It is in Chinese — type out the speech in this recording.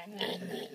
来来